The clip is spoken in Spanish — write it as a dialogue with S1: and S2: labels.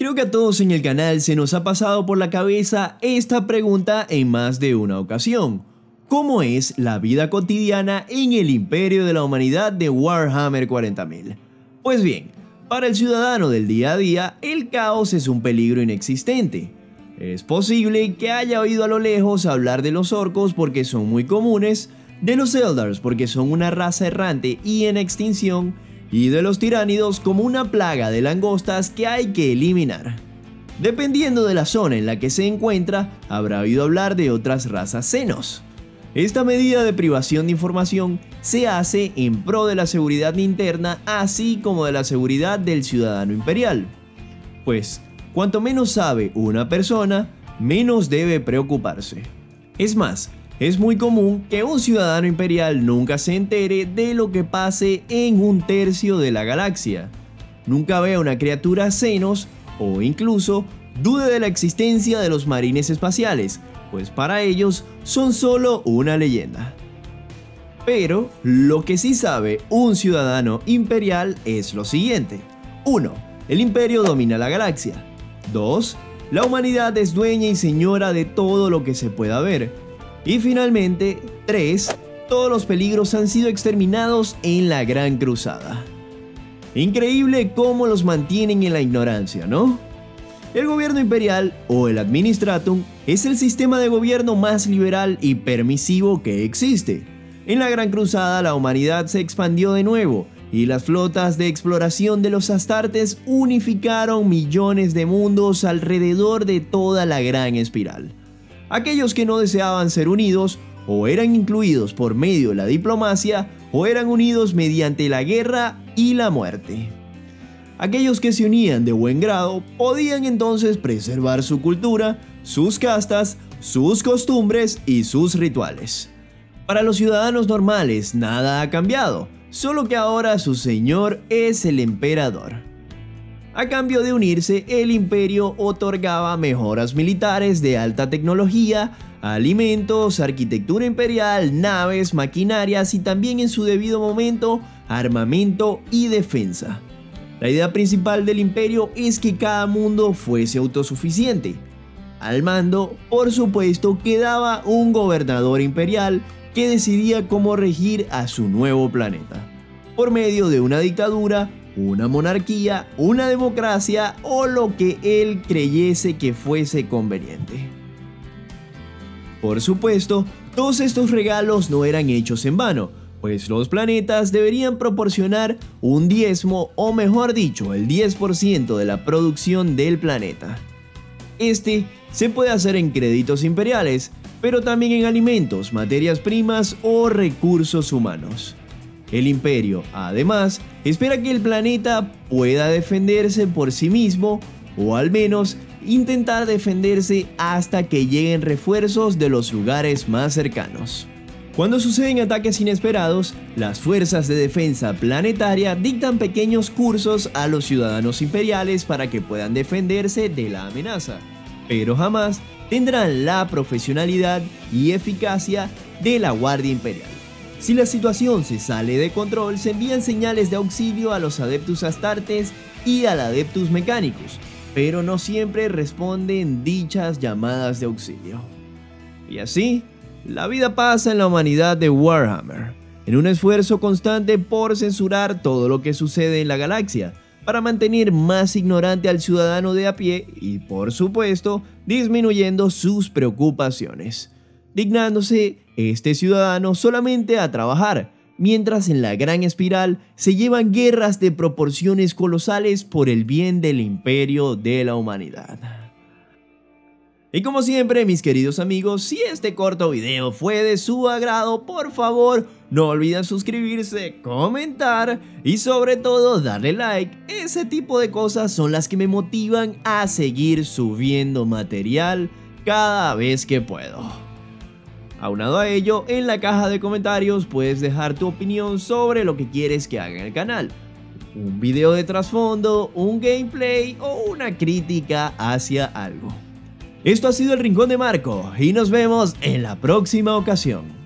S1: Creo que a todos en el canal se nos ha pasado por la cabeza esta pregunta en más de una ocasión. ¿Cómo es la vida cotidiana en el imperio de la humanidad de Warhammer 40.000? Pues bien, para el ciudadano del día a día, el caos es un peligro inexistente. Es posible que haya oído a lo lejos hablar de los orcos porque son muy comunes, de los Eldars porque son una raza errante y en extinción, y de los tiránidos como una plaga de langostas que hay que eliminar. Dependiendo de la zona en la que se encuentra, habrá oído hablar de otras razas senos. Esta medida de privación de información se hace en pro de la seguridad interna así como de la seguridad del ciudadano imperial. Pues, cuanto menos sabe una persona, menos debe preocuparse. Es más, es muy común que un ciudadano imperial nunca se entere de lo que pase en un tercio de la galaxia. Nunca vea una criatura senos o incluso dude de la existencia de los marines espaciales, pues para ellos son solo una leyenda. Pero lo que sí sabe un ciudadano imperial es lo siguiente. 1. El imperio domina la galaxia. 2. La humanidad es dueña y señora de todo lo que se pueda ver y finalmente, 3. Todos los peligros han sido exterminados en la Gran Cruzada. Increíble cómo los mantienen en la ignorancia, ¿no? El gobierno imperial, o el administratum, es el sistema de gobierno más liberal y permisivo que existe. En la Gran Cruzada la humanidad se expandió de nuevo, y las flotas de exploración de los Astartes unificaron millones de mundos alrededor de toda la gran espiral. Aquellos que no deseaban ser unidos o eran incluidos por medio de la diplomacia o eran unidos mediante la guerra y la muerte. Aquellos que se unían de buen grado podían entonces preservar su cultura, sus castas, sus costumbres y sus rituales. Para los ciudadanos normales nada ha cambiado, solo que ahora su señor es el emperador. A cambio de unirse, el imperio otorgaba mejoras militares de alta tecnología, alimentos, arquitectura imperial, naves, maquinarias y también en su debido momento armamento y defensa. La idea principal del imperio es que cada mundo fuese autosuficiente. Al mando, por supuesto, quedaba un gobernador imperial que decidía cómo regir a su nuevo planeta, por medio de una dictadura una monarquía, una democracia o lo que él creyese que fuese conveniente. Por supuesto, todos estos regalos no eran hechos en vano, pues los planetas deberían proporcionar un diezmo o mejor dicho, el 10% de la producción del planeta. Este se puede hacer en créditos imperiales, pero también en alimentos, materias primas o recursos humanos. El imperio, además, espera que el planeta pueda defenderse por sí mismo, o al menos intentar defenderse hasta que lleguen refuerzos de los lugares más cercanos. Cuando suceden ataques inesperados, las fuerzas de defensa planetaria dictan pequeños cursos a los ciudadanos imperiales para que puedan defenderse de la amenaza, pero jamás tendrán la profesionalidad y eficacia de la Guardia Imperial. Si la situación se sale de control, se envían señales de auxilio a los Adeptus Astartes y al Adeptus Mecánicos, pero no siempre responden dichas llamadas de auxilio. Y así, la vida pasa en la humanidad de Warhammer, en un esfuerzo constante por censurar todo lo que sucede en la galaxia, para mantener más ignorante al ciudadano de a pie y, por supuesto, disminuyendo sus preocupaciones dignándose este ciudadano solamente a trabajar, mientras en la gran espiral se llevan guerras de proporciones colosales por el bien del imperio de la humanidad. Y como siempre, mis queridos amigos, si este corto video fue de su agrado, por favor, no olviden suscribirse, comentar y sobre todo darle like. Ese tipo de cosas son las que me motivan a seguir subiendo material cada vez que puedo. Aunado a ello, en la caja de comentarios puedes dejar tu opinión sobre lo que quieres que haga en el canal. Un video de trasfondo, un gameplay o una crítica hacia algo. Esto ha sido el Rincón de Marco y nos vemos en la próxima ocasión.